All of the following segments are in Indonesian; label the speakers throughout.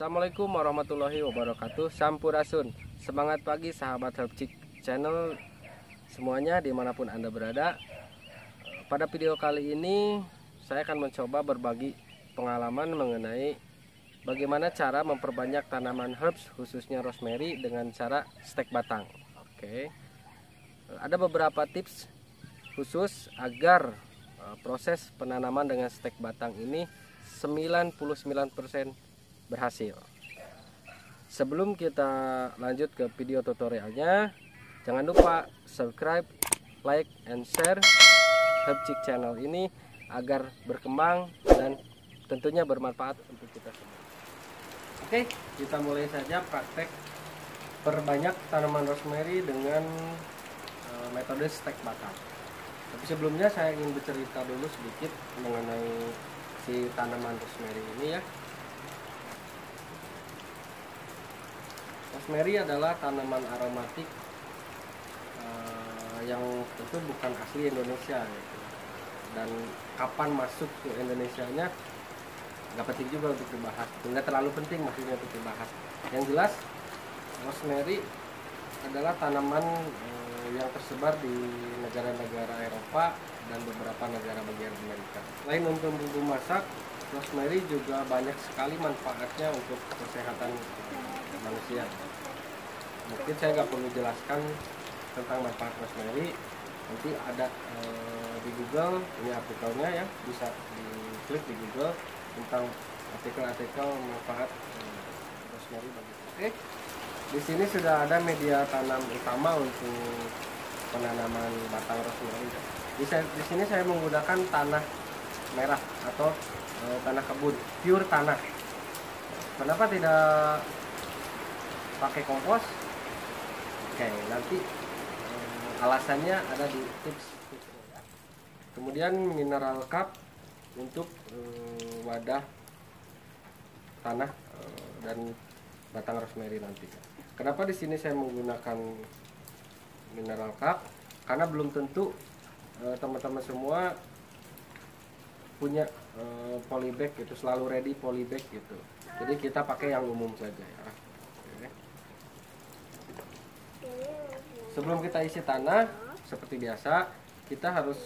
Speaker 1: Assalamualaikum warahmatullahi wabarakatuh. Sampurasun Semangat pagi sahabat Herbcik Channel. Semuanya di mana pun anda berada. Pada video kali ini Saya akan mencoba berbagi pengalaman mengenai Bagaimana cara memperbanyak tanaman herbs Khususnya rosemary dengan cara stek batang. Oke. Ada beberapa tips khusus agar eh, proses penanaman dengan stek batang ini 99% berhasil. Sebelum kita lanjut ke video tutorialnya, jangan lupa subscribe, like, and share Herbchick channel ini agar berkembang dan tentunya bermanfaat untuk kita semua. Oke, kita mulai saja praktek perbanyak tanaman rosemary dengan uh, metode stek batang. Tapi sebelumnya saya ingin bercerita dulu sedikit mengenai si tanaman rosemary ini ya. Rosemary adalah tanaman aromatik uh, yang tentu bukan asli Indonesia gitu. Dan kapan masuk ke Indonesia nya nggak penting juga untuk dibahas. Nggak terlalu penting maksudnya untuk dibahas. Yang jelas rosemary adalah tanaman uh, yang tersebar di negara-negara Eropa dan beberapa negara bagian Amerika. Lain untuk bumbu masak, rosemary juga banyak sekali manfaatnya untuk kesehatan manusia. Mungkin saya nggak perlu jelaskan tentang manfaat rosemary. Nanti ada e, di Google ini artikelnya ya, bisa diklik di Google tentang artikel-artikel manfaat e, rosemary bagi. Oke, di sini sudah ada media tanam utama untuk penanaman batang rosemary. Di, di sini saya menggunakan tanah merah atau e, tanah kebun, pure tanah. Kenapa tidak pakai kompos oke nanti eh, alasannya ada di tips. Kemudian mineral cup untuk eh, wadah tanah eh, dan batang rosemary nanti. Kenapa di sini saya menggunakan mineral cup? Karena belum tentu teman-teman semua punya polybag gitu selalu ready polybag gitu. Jadi kita pakai yang umum saja ya sebelum kita isi tanah seperti biasa kita harus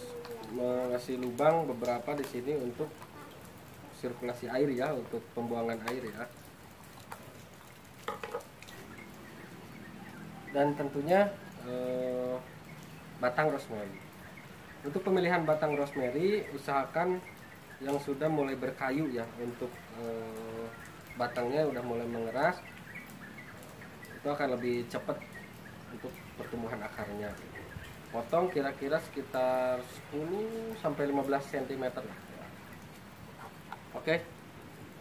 Speaker 1: mengasih lubang beberapa di sini untuk sirkulasi air ya untuk pembuangan air ya. Dan tentunya eh, batang rosemary. Untuk pemilihan batang rosemary usahakan yang sudah mulai berkayu ya untuk eh, batangnya udah mulai mengeras itu akan lebih cepat untuk pertumbuhan akarnya. Potong kira-kira sekitar 10 sampai 15 cm lah oke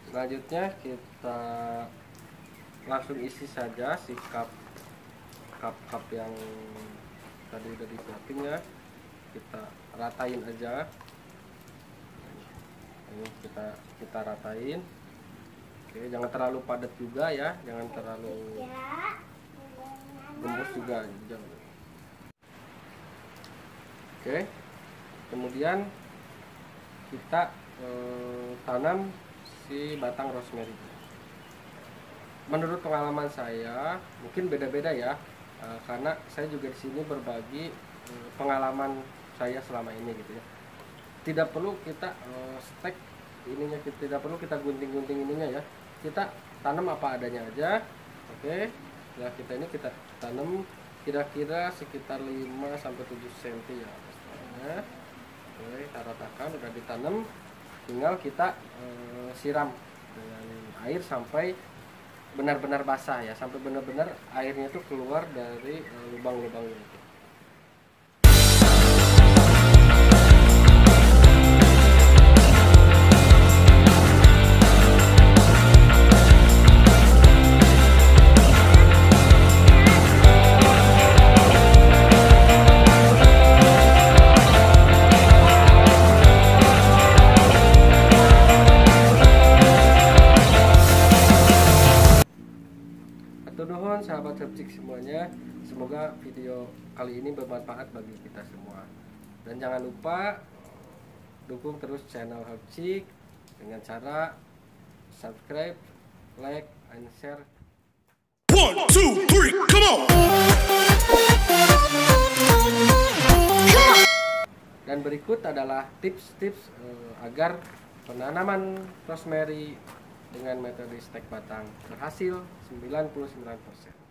Speaker 1: selanjutnya kita langsung isi saja si cup cup-cup yang tadi udah disiapin ya. Kita ratain aja. Ini kita kita ratain. Oke jangan terlalu padat juga ya. Jangan terlalu gembus juga jangan oke kemudian kita eh, tanam si batang rosemary. Menurut pengalaman saya mungkin beda-beda ya eh, karena saya juga di sini berbagi eh, pengalaman saya selama ini gitu ya. Tidak perlu kita uh, stek ininya tidak perlu kita gunting-gunting ininya ya. Kita tanam apa adanya aja oke? okay. Ya kita ini kita tanam kira-kira sekitar 5 sampai 7 cm ya pastinya oke kita ratakan udah ditanam. Tinggal kita uh, siram dengan air sampai benar-benar basah ya sampai benar-benar airnya itu keluar dari uh, lubang-lubangnya itu sahabat Herbcik semuanya Semoga video kali ini bermanfaat bagi kita semua Dan jangan lupa Dukung terus channel Herbcik Dengan cara Subscribe like and share
Speaker 2: One, two, three, come on!
Speaker 1: dan berikut adalah tips-tips eh, agar penanaman rosemary dengan metode stek batang berhasil 99%